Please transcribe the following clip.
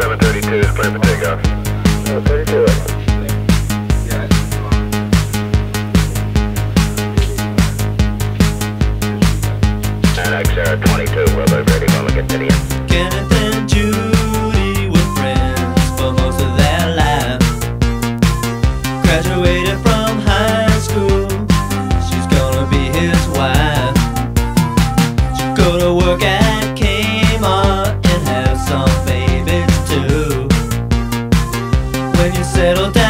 732 is clear for takeoff. Oh, 32. And Xera 22, we're to the end. little down.